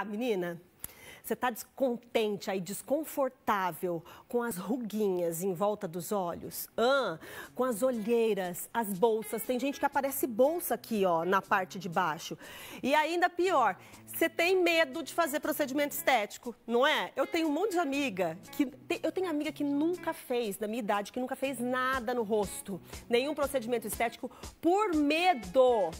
tá, menina? Você tá descontente aí, desconfortável com as ruguinhas em volta dos olhos? Ah, com as olheiras, as bolsas. Tem gente que aparece bolsa aqui, ó, na parte de baixo. E ainda pior, você tem medo de fazer procedimento estético, não é? Eu tenho um monte de amiga que. Eu tenho amiga que nunca fez, da minha idade, que nunca fez nada no rosto, nenhum procedimento estético, por medo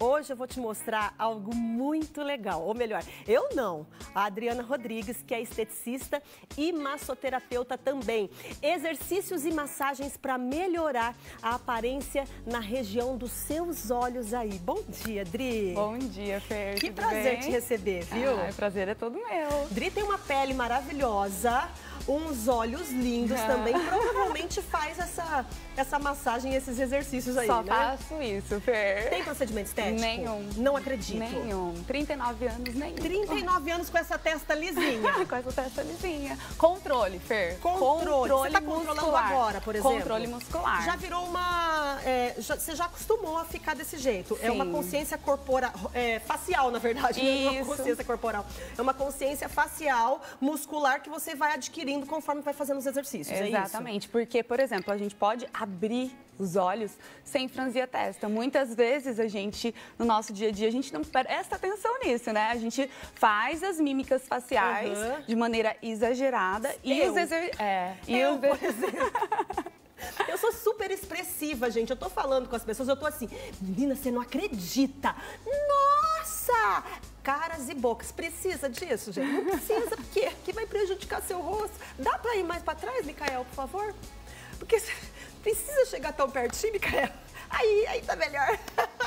Hoje eu vou te mostrar algo muito legal, ou melhor, eu não, a Adriana Rodrigues, que é esteticista e massoterapeuta também. Exercícios e massagens para melhorar a aparência na região dos seus olhos aí. Bom dia, Dri. Bom dia, Fer. Que prazer bem? te receber, viu? Ah, o prazer é todo meu. Dri tem uma pele maravilhosa uns olhos lindos também. Provavelmente faz essa, essa massagem, esses exercícios aí, Só né? faço isso, Fer. Tem procedimento estético? Nenhum. Não acredito. Nenhum. 39 anos, nenhum. 39 anos com essa testa lisinha. com essa testa lisinha. Controle, Fer. Controle. Você tá controlando muscular. agora, por exemplo? Controle muscular. Já virou uma... é, já- você já acostumou a ficar desse jeito. É uma Sim. consciência corporal... é, facial, na verdade. Não é uma Isso. consciência corporal. É uma consciência facial, muscular, que você vai adquirindo conforme vai fazendo os exercícios. É? Exatamente, porque, por exemplo, a gente pode abrir os olhos sem franzir a testa. Muitas vezes a gente, no nosso dia a dia, a gente não presta atenção nisso, né? A gente faz as mímicas faciais Uhum. de maneira exagerada e Eu. os exer... é, e Eu, por exemplo. Eu sou super expressiva, gente. Eu tô falando com as pessoas, eu tô assim, menina, você não acredita. Nossa! Caras e bocas. Precisa disso, gente? Não precisa, porque que vai prejudicar seu rosto. Dá pra ir mais pra trás, Micael, por favor? Porque precisa chegar tão pertinho, Micael. Aí, aí tá melhor.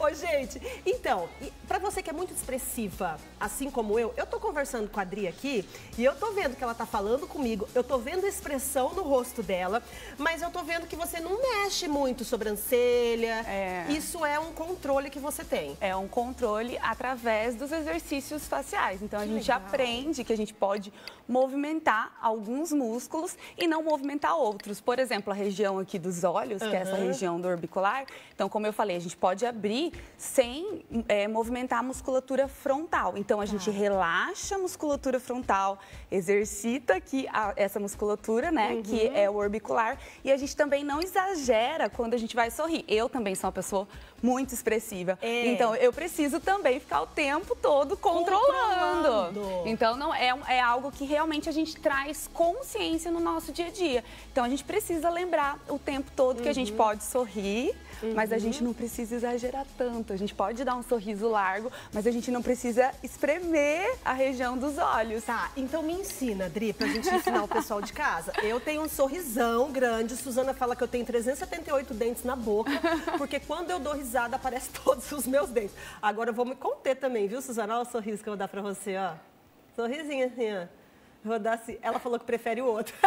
Ô, gente, então, pra você que é muito expressiva, assim como eu, eu tô conversando com a Adri aqui e eu tô vendo que ela tá falando comigo, eu tô vendo a expressão no rosto dela, mas eu tô vendo que você não mexe muito sobrancelha. É. Isso é um controle que você tem. é um controle através dos exercícios faciais. Então a Que gente legal. aprende que a gente pode movimentar alguns músculos e não movimentar outros. Por exemplo, a região aqui dos olhos, que é essa região do orbicular. Então, como eu falei, a gente pode abrir sem é, movimentar a musculatura frontal. Então a gente relaxa a musculatura frontal, exercita aqui a- essa musculatura, né, que é o orbicular, e a gente também não exagera quando a gente vai sorrir. Eu também sou uma pessoa muito expressiva. É. Então, eu preciso também ficar o tempo todo controlando. Controlando. Então, não é, é algo que realmente a gente traz consciência no nosso dia a dia. Então, a gente precisa lembrar o tempo todo que a Uhum. gente pode sorrir, mas a gente não precisa exagerar tanto. A gente pode dar um sorriso largo, mas a gente não precisa espremer a região dos olhos. Tá, então me ensina, Dri, pra gente ensinar o pessoal de casa. Eu tenho um sorrisão grande, Suzana fala que eu tenho 378 dentes na boca, porque quando eu dou risada aparecem todos os meus dentes. Agora eu vou me conter também, viu, Suzana? Olha o sorriso que eu vou dar pra você, ó. Sorrisinho assim, ó. Eu Vou dar assim. Ela falou que prefere o outro.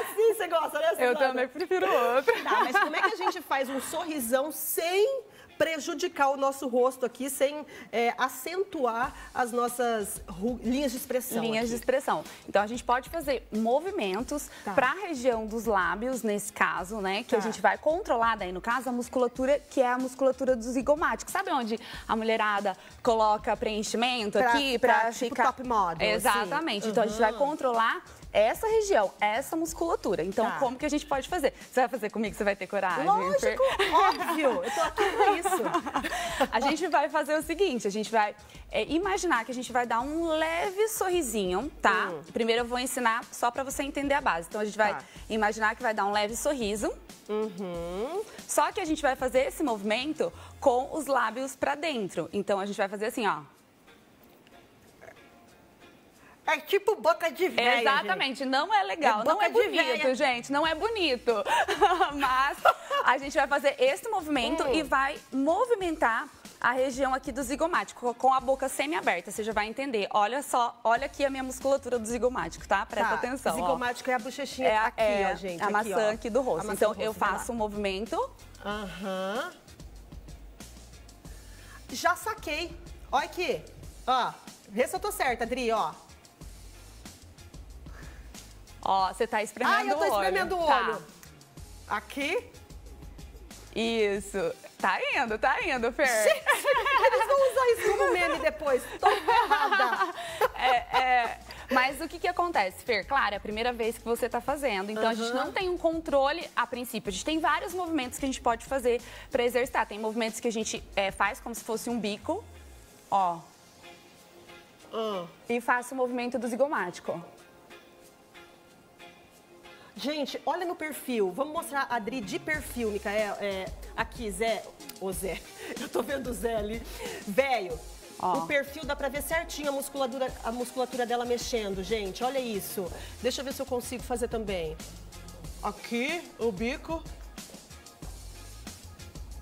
assim você gosta, né? Eu também prefiro outro. Tá, mas como é que a gente faz um sorrisão sem prejudicar o nosso rosto aqui, sem é, acentuar as nossas linhas de expressão? linhas aqui? de expressão. Então a gente pode fazer movimentos Tá. para a região dos lábios, nesse caso, né? Que a Tá. gente vai controlar daí, no caso, a musculatura, que é a musculatura do zigomático. Sabe onde a mulherada coloca preenchimento Pra aqui ficar, para tipo, ficar. top model, assim. Exatamente. Então a gente vai Uhum. controlar essa região, essa musculatura. Então, Tá. como que a gente pode fazer? Você vai fazer comigo? Você vai ter coragem? Lógico, óbvio. Eu tô aqui pra isso. A gente vai fazer o seguinte, a gente vai é, imaginar que a gente vai dar um leve sorrisinho, tá? Hum. Primeiro eu vou ensinar só pra você entender a base. Então a gente vai Tá. imaginar que vai dar um leve sorriso. Uhum. Só que a gente vai fazer esse movimento com os lábios pra dentro. Então a gente vai fazer assim, ó. É tipo boca de velha, Exatamente, não é legal, É não é bonito, gente, não é bonito. Mas a gente vai fazer esse movimento Hum. e vai movimentar a região aqui do zigomático com a boca semi-aberta. Você já vai entender. Olha só, olha aqui a minha musculatura do zigomático, tá? Presta Tá, atenção. ó. Zigomático é a bochechinha É, a- aqui, é ó, gente. a aqui, maçã ó. aqui do rosto. Então do eu rosto, lá. faço um movimento. Aham. Já saquei. Olha aqui. Ó, vê se eu tô certa, Adri, ó. Ó, você tá espremendo Ah, eu tô o olho. espremendo o Tá. olho. Aqui. Isso. Tá indo, tá indo, Fer. Gente, eles vão usar isso como meme depois. Tô errada. É, é, mas o que, que acontece, Fer? Claro, é a primeira vez que você está fazendo, então uhum. a gente não tem um controle a princípio. A gente tem vários movimentos que a gente pode fazer para exercitar. Tem movimentos que a gente é, faz como se fosse um bico, ó. E faça o movimento do zigomático. Gente, olha no perfil. Vamos mostrar a Adri de perfil, Micael. É, aqui, Zé. Ô, Zé. Eu tô vendo o Zé ali. Velho, Ó. O perfil dá pra ver certinho a musculatura, a musculatura dela mexendo, gente. Olha isso. Deixa eu ver se eu consigo fazer também. Aqui, o bico.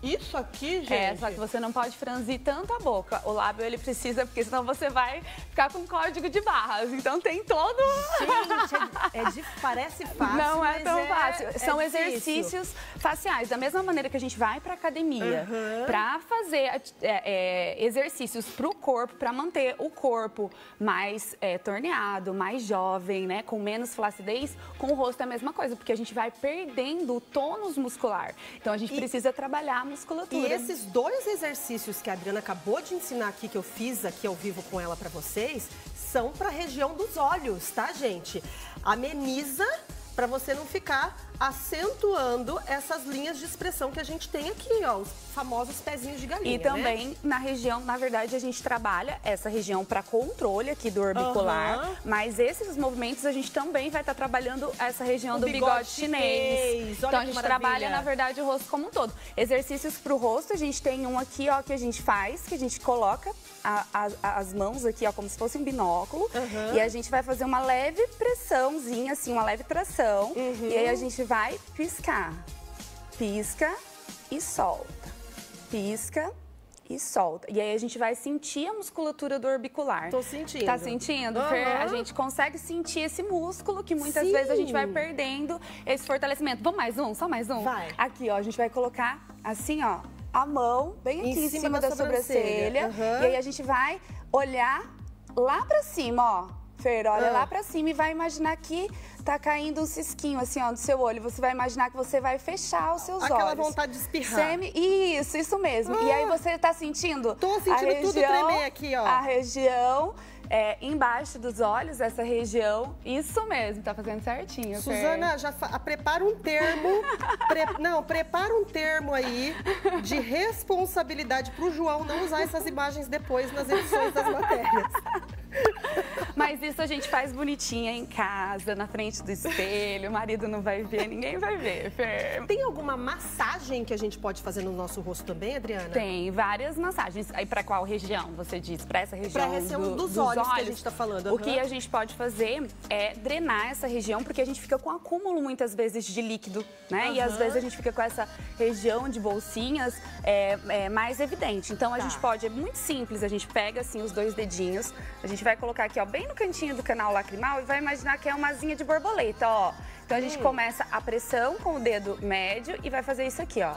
Isso aqui, gente. É, só que você não pode franzir tanto a boca. O lábio ele precisa, porque senão você vai ficar com código de barras. Então tem todo. Gente, é, é de, parece fácil. Não é tão é, fácil. É São exercícios faciais. Da mesma maneira que a gente vai para academia uhum. para fazer é, é, exercícios para o corpo, para manter o corpo mais torneado, mais jovem, né? Com menos flacidez, com o rosto é a mesma coisa, porque a gente vai perdendo o tônus muscular. Então a gente e... precisa trabalhar musculatura. E esses dois exercícios que a Adriana acabou de ensinar aqui, que eu fiz aqui ao vivo com ela para vocês, são para a região dos olhos, tá, gente? Ameniza para você não ficar acentuando essas linhas de expressão que a gente tem aqui, ó, os famosos pezinhos de galinha. E também né? na região, na verdade, a gente trabalha essa região para controle aqui do orbicular, uhum. mas esses movimentos a gente também vai estar tá trabalhando essa região o do bigode, bigode chinês. chinês. então a gente trabalha, na verdade, o rosto como um todo. Exercícios para o rosto, a gente tem um aqui, ó, que a gente faz, que a gente coloca a, a, as mãos aqui, ó, como se fosse um binóculo, uhum. e a gente vai fazer uma leve pressãozinha, assim, uma leve tração, uhum. e aí a gente vai piscar. Pisca e solta. Pisca e solta. E aí a gente vai sentir a musculatura do orbicular. Tô sentindo. Tá sentindo, uhum. Fer? A gente consegue sentir esse músculo que muitas Sim. vezes a gente vai perdendo esse fortalecimento. Vamos mais um? Só mais um? Vai. Aqui, ó, a gente vai colocar assim, ó, a mão bem aqui em, em cima, cima, da, da sobrancelha. sobrancelha. Uhum. E aí a gente vai olhar lá pra cima, ó Fer, olha ah. lá pra cima e vai imaginar que tá caindo um cisquinho assim, ó, no seu olho. Você vai imaginar que você vai fechar os seus Aquela olhos. Aquela vontade de espirrar. Semi... Isso, isso mesmo. Ah. E aí ah. você tá sentindo? Tô sentindo região, tudo tremer aqui, ó. A região é, embaixo dos olhos, essa região. Isso mesmo, tá fazendo certinho. Suzana, Fer. já prepara um termo. Pre... Não, prepara um termo aí de responsabilidade pro João não usar essas imagens depois nas edições das matérias. Mas isso a gente faz bonitinha em casa, na frente do espelho. O marido não vai ver, ninguém vai ver, Fer. Tem alguma massagem que a gente pode fazer no nosso rosto também, Adriana? Tem, várias massagens. Aí para qual região você diz? Para essa região? Para a região do, dos, dos olhos, olhos, que a gente está falando. Uhum. O que a gente pode fazer é drenar essa região, porque a gente fica com acúmulo muitas vezes de líquido, né? Uhum. E às vezes a gente fica com essa região de bolsinhas é, é mais evidente. Então a tá. gente pode, é muito simples, a gente pega assim os dois dedinhos, a gente vai colocar aqui, ó, bem no cantinho do canal lacrimal e vai imaginar que é uma asinha de borboleta, ó. Então a gente hum. começa a pressão com o dedo médio e vai fazer isso aqui, ó.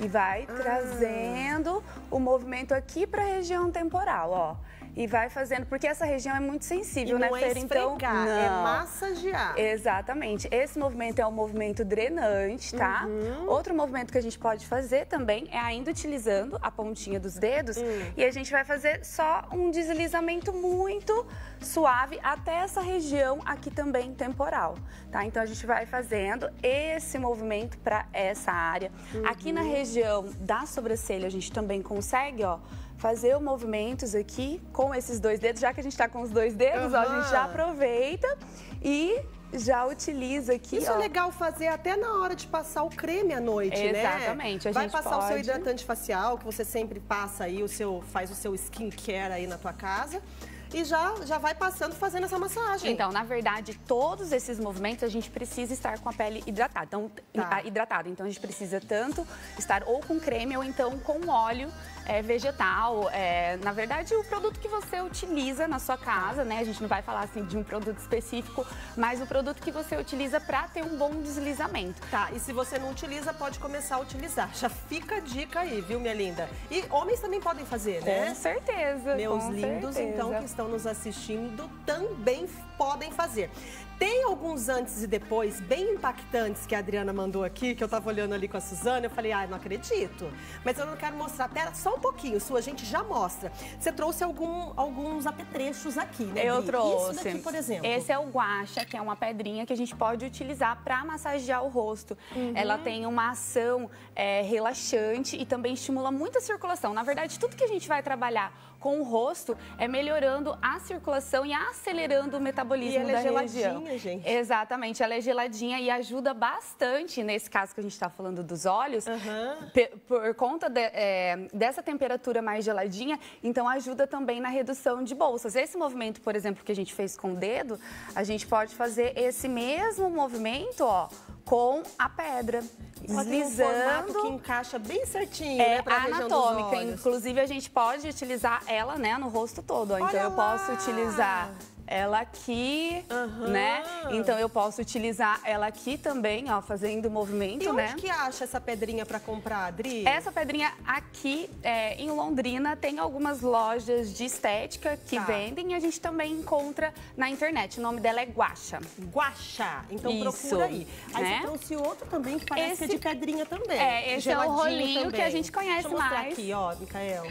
E vai ah. trazendo o movimento aqui para a região temporal, ó e vai fazendo, porque essa região é muito sensível, e né, não Fer? É então, não. é massagear. Exatamente. Esse movimento é um movimento drenante, tá? Uhum. Outro movimento que a gente pode fazer também é ainda utilizando a pontinha dos dedos uhum. e a gente vai fazer só um deslizamento muito suave até essa região aqui também temporal, tá? Então a gente vai fazendo esse movimento para essa área. Uhum. Aqui na região da sobrancelha a gente também consegue, ó, fazer movimentos aqui com esses dois dedos, já que a gente está com os dois dedos, uhum. ó, a gente já aproveita e já utiliza aqui. Isso ó. é legal fazer até na hora de passar o creme à noite, Exatamente, né? Exatamente. Vai passar pode... o seu hidratante facial, que você sempre passa aí, o seu, faz o seu skincare aí na tua casa e já, já vai passando fazendo essa massagem. Então, na verdade, todos esses movimentos a gente precisa estar com a pele hidratada. Então, tá. hidratada. Então, a gente precisa tanto estar ou com creme ou então com óleo é, vegetal. É, na verdade, o produto que você utiliza na sua casa, né? A gente não vai falar assim de um produto específico, mas o produto que você utiliza para ter um bom deslizamento. Tá, e se você não utiliza, pode começar a utilizar. Já fica a dica aí, viu, minha linda? E homens também podem fazer, né? Com certeza. Meus com lindos, certeza. então, que estão estão nos assistindo também podem fazer. Tem alguns antes e depois bem impactantes que a Adriana mandou aqui, que eu tava olhando ali com a Suzana, eu falei, ah, não acredito. Mas eu não quero mostrar, pera, só um pouquinho, sua gente já mostra. Você trouxe algum, alguns apetrechos aqui, né? Eu Bri? trouxe. Isso daqui, por exemplo. Esse é o guacha, que é uma pedrinha que a gente pode utilizar para massagear o rosto. Uhum. Ela tem uma ação é, relaxante e também estimula muito a circulação. Na verdade, tudo que a gente vai trabalhar com o rosto é melhorando a circulação e acelerando o metabolismo e ela da é geladinha, região. gente. Exatamente, ela é geladinha e ajuda bastante, nesse caso que a gente está falando dos olhos, uhum. por conta de, é, dessa temperatura mais geladinha, então ajuda também na redução de bolsas. Esse movimento, por exemplo, que a gente fez com o dedo, a gente pode fazer esse mesmo movimento, ó, com a pedra. Deslizando. Um que encaixa bem certinho, é né? Pra anatômica. Inclusive, a gente pode utilizar ela, né, no rosto todo. Ó. Então, eu posso utilizar ela aqui, uhum. né? Então eu posso utilizar ela aqui também, ó, fazendo o movimento, e onde né? que acha essa pedrinha para comprar, Adri? Essa pedrinha aqui é, em Londrina tem algumas lojas de estética que tá. vendem e a gente também encontra na internet. O nome dela é Guacha. Guacha. Então Isso, procura aí. Aí né? você trouxe outro também que parece esse, de pedrinha também. É, esse é o rolinho também. que a gente conhece Deixa eu mais. aqui, ó, Micael.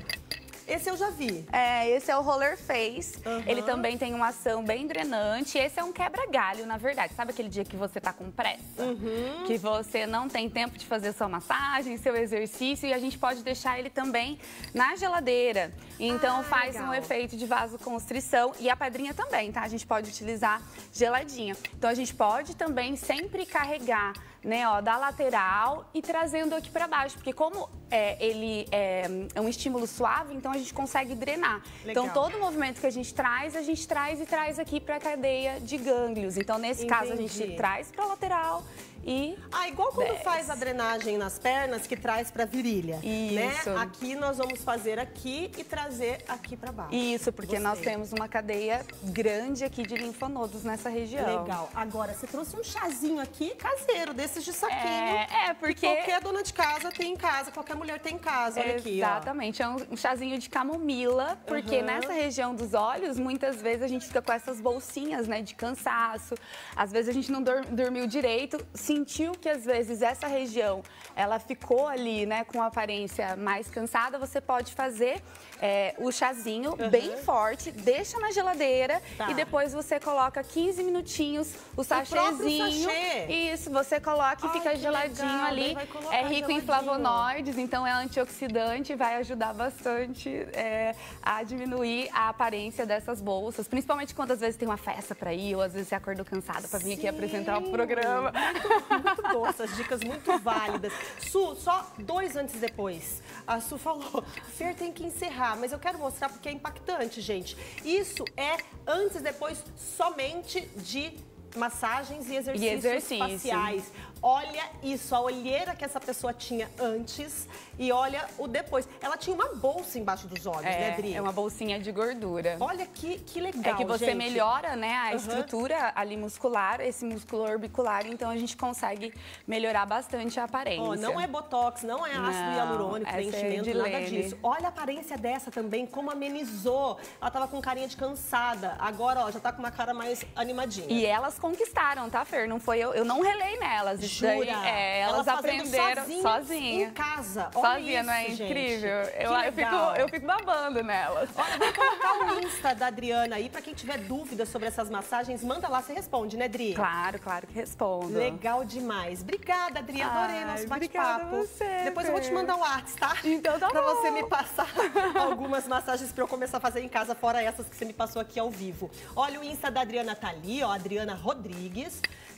Esse eu já vi. É, esse é o Roller Face. Uhum. Ele também tem uma ação bem drenante. Esse é um quebra-galho, na verdade. Sabe aquele dia que você tá com pressa? Uhum. Que você não tem tempo de fazer sua massagem, seu exercício. E a gente pode deixar ele também na geladeira. Então ah, faz legal. um efeito de vasoconstrição. E a pedrinha também, tá? A gente pode utilizar geladinha. Então a gente pode também sempre carregar né, ó, da lateral e trazendo aqui para baixo, porque como é, ele é, é, um estímulo suave, então a gente consegue drenar. Legal. Então todo movimento que a gente traz, a gente traz e traz aqui para a cadeia de gânglios. Então nesse Entendi. caso a gente traz para lateral e Ah, igual quando desce. faz a drenagem nas pernas, que traz para virilha, né? Isso. né? Aqui nós vamos fazer aqui e trazer aqui para baixo. Isso, porque Gostei. nós temos uma cadeia grande aqui de linfonodos nessa região. Legal. Agora, você trouxe um chazinho aqui caseiro, desses de saquinho. É, é porque... qualquer dona de casa tem em casa, qualquer mulher tem em casa, olha aqui, Exatamente, é um chazinho de camomila, porque uhum. nessa região dos olhos, muitas vezes a gente fica com essas bolsinhas, né, de cansaço. Às vezes a gente não dormiu direito, se sentiu que às vezes essa região ela ficou ali, né, com aparência mais cansada, você pode fazer é, o chazinho uhum. bem forte, deixa na geladeira tá. e depois você coloca 15 minutinhos o sachêzinho. O Isso, você coloca e Ai, fica geladinho legal. ali. É rico geladinho. em flavonoides, então é antioxidante, vai ajudar bastante é, a diminuir a aparência dessas bolsas, principalmente quando às vezes tem uma festa para ir ou às vezes você acordou cansada para vir aqui apresentar o programa. Muito, muito boa, essas dicas muito válidas. Su, só dois antes depois. A Su falou, Fer tem que encerrar, mas eu quero mostrar porque é impactante, gente. Isso é antes e depois somente de massagens e exercícios, e exercício. faciais. Olha isso, a olheira que essa pessoa tinha antes e olha o depois. Ela tinha uma bolsa embaixo dos olhos, é, né, Dri? É uma bolsinha de gordura. Olha que, que legal, É que você gente. melhora, né, a uhum. estrutura ali muscular, esse músculo orbicular, então a gente consegue melhorar bastante a aparência. Oh, não é botox, não é ácido não, hialurônico, preenchimento, é nada disso. Olha a aparência dessa também, como amenizou. Ela tava com carinha de cansada, agora, ó, já tá com uma cara mais animadinha. E elas conquistaram, tá, Fer? Não foi eu, eu não relei nelas. Jura? Daí, é, elas aprenderam sozinha, sozinha. Em casa. Olha sozinha, isso, não é incrível? Eu, eu, fico, eu fico babando nelas. Olha, vou colocar o Insta da Adriana aí, pra quem tiver dúvidas sobre essas massagens, manda lá, você responde, né, Adri? Claro, claro que respondo. Legal demais. Obrigada, Adri, adorei Ai, nosso bate-papo. Depois eu vou te mandar o WhatsApp, tá? Então tá pra bom. você me passar algumas massagens pra eu começar a fazer em casa, fora essas que você me passou aqui ao vivo. Olha, o Insta da Adriana tá ali, ó, Adriana Rodrigues.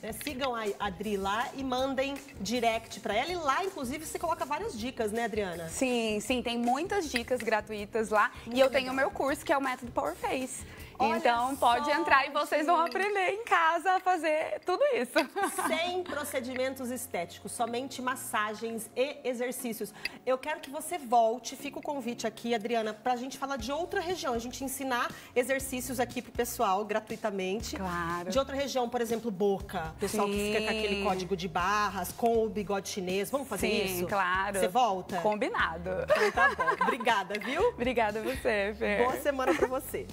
Né? Sigam a Adri lá e mandem direct para ela. E lá, inclusive, você coloca várias dicas, né, Adriana? Sim, sim, tem muitas dicas gratuitas lá. Muito e eu legal. tenho o meu curso, que é o Método Power Face. Olha então pode entrar e vocês vão aprender em casa a fazer tudo isso. Sem procedimentos estéticos, somente massagens e exercícios. Eu quero que você volte, fica o convite aqui, Adriana, para a gente falar de outra região, a gente ensinar exercícios aqui pro pessoal gratuitamente. Claro. De outra região, por exemplo, boca. Pessoal Sim. que fica com aquele código de barras, com o bigode chinês. Vamos fazer Sim, isso? claro. Você volta? Combinado. Então tá bom. Obrigada, viu? Obrigada a você, Fê. Boa semana para você.